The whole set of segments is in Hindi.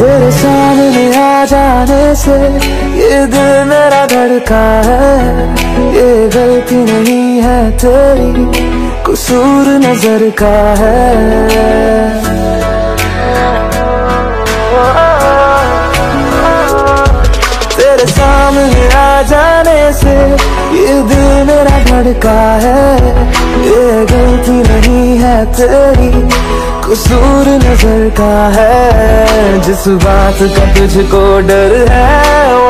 तेरे सामने आ जाने से ये दिल धड़का है, ये गलती नहीं है तेरी, कसूर नज़र का है। तेरे सामने आ जाने से ये दिल मेरा धड़का है, ये गलती नहीं है तेरी, कसूर नज़र का है। जिस बात का तुझको डर है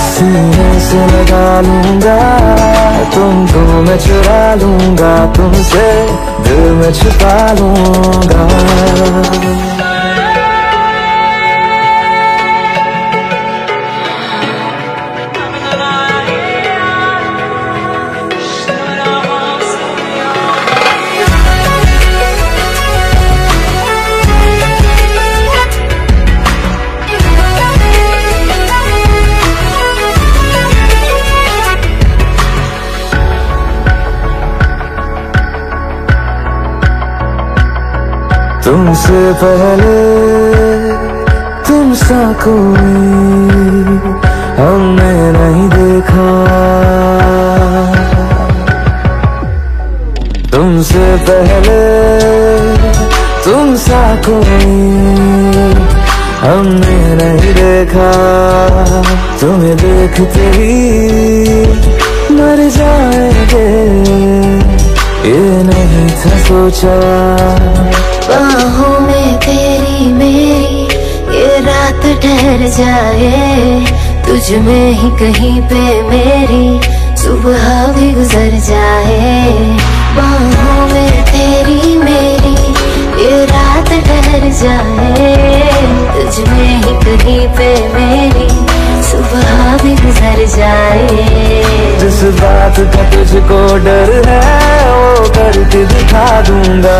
सीने से लगा लूँगा तुमको मैं चुरा लूँगा तुमसे दिल में छुपा लूँगा। तुमसे पहले तुम सा कोई हमने नहीं देखा। तुमसे पहले तुम सा कोई हमने नहीं देखा। तुम्हें देखते ही मर जाएँगे। ये नहीं था सोचा। जाए, तुझ में ही कहीं पे मेरी सुबह भी गुजर जाए। बाहों में तेरी मेरी ये रात ठहर जाए, तुझ में ही कहीं पे मेरी सुबह भी गुजर जाए। जिस बात का तुझको डर है, वो करके दिखा दूँगा।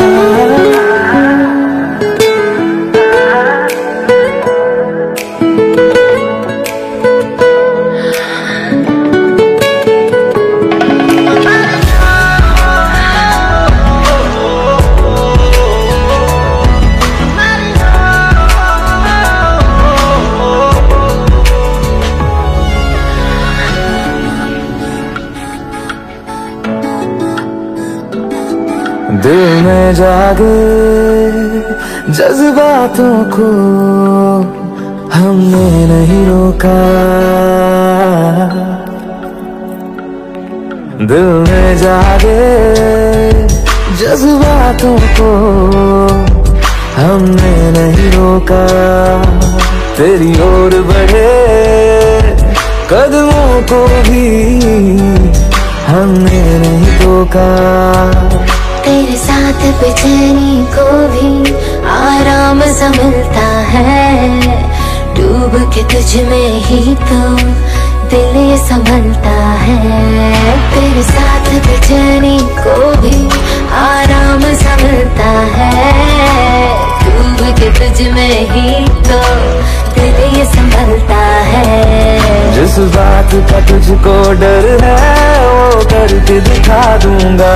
दिल में जागे जज्बातों को हमने नहीं रोका। दिल में जागे जज्बातों को हमने नहीं रोका। तेरी ओर बढ़े कदमों को भी हमने नहीं रोका। साथ बेचैनी को भी आराम सा मिलता है। डूब के तुझ में ही तो दिल संभलता है। तेरे साथ बेचैनी को भी आराम सा मिलता है। डूब के तुझ में ही तो दिल संभलता है। जिस बात का तुझको डर है, वो करके दिखा दूँगा।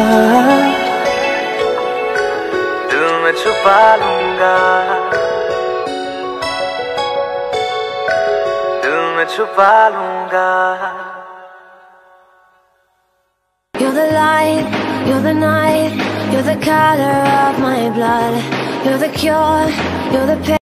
में छुपा लूंगा You're the light, you're the night, you're the color of my blood, you're the cure, you're the pain.